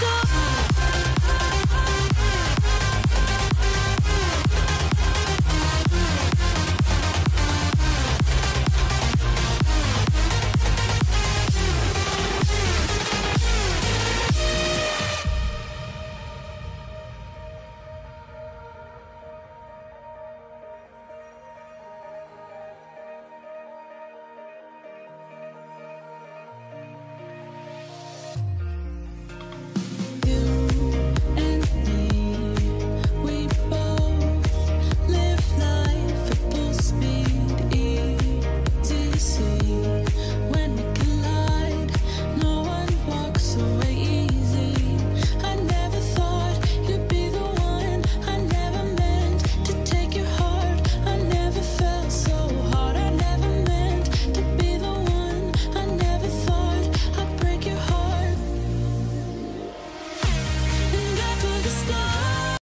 go.